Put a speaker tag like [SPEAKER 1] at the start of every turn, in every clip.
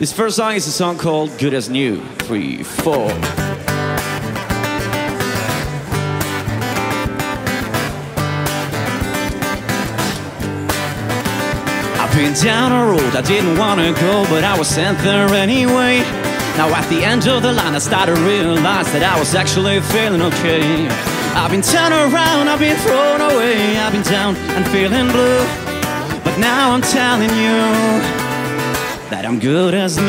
[SPEAKER 1] This first song is a song called Good as New. Three, four. I've been down a road I didn't wanna go, but I was sent there anyway. Now at the end of the line, I started to realize that I was actually feeling okay. I've been turned around, I've been thrown away, I've been down and feeling blue. But now I'm telling you that I'm good as new.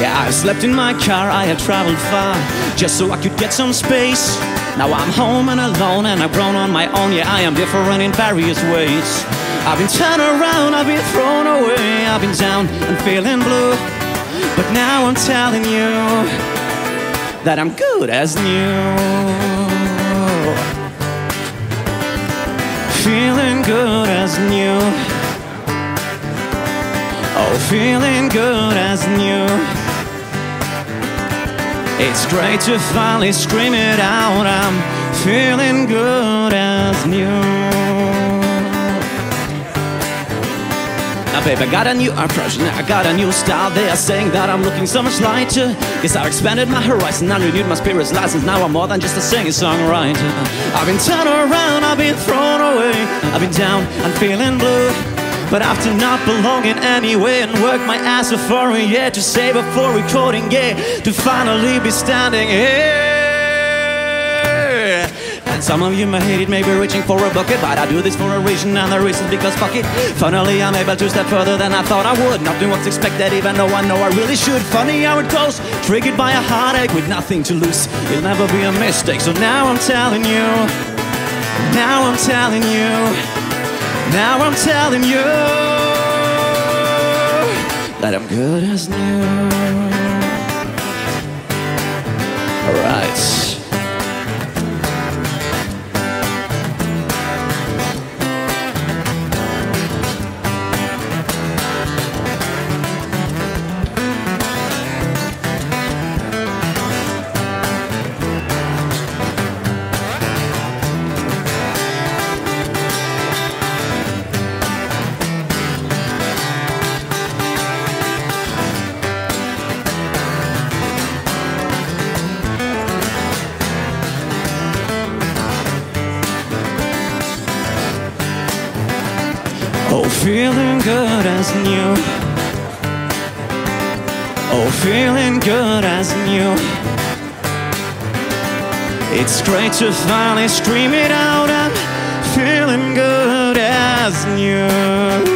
[SPEAKER 1] Yeah, I've slept in my car, I have traveled far just so I could get some space. Now I'm home and alone and I've grown on my own. Yeah, I am different in various ways. I've been turned around, I've been thrown away, I've been down and feeling blue. But now I'm telling you that I'm good as new. Feeling good as new. Oh, feeling good as new. It's great to finally scream it out. I'm feeling good as new. Babe, I got a new approach, I got a new style. They are saying that I'm looking so much lighter. Guess I've expanded my horizon, I renewed my spirit's license. Now I'm more than just a singer songwriter. I've been turned around, I've been thrown away, I've been down and feeling blue. But after not belonging anywhere and work my ass off for a year to save up for recording, yeah, to finally be standing here. Some of you may hate it, maybe reaching for a bucket, but I do this for a reason, and the reason because fuck it. Finally, I'm able to step further than I thought I would. Not doing what's expected, even though I know I really should. Funny how it goes, triggered by a heartache with nothing to lose. It'll never be a mistake. So now I'm telling you, now I'm telling you. Now I'm telling you that I'm good as new. Alright. Oh, feeling good as new. Oh, feeling good as new. It's great to finally scream it out. I'm feeling good as new.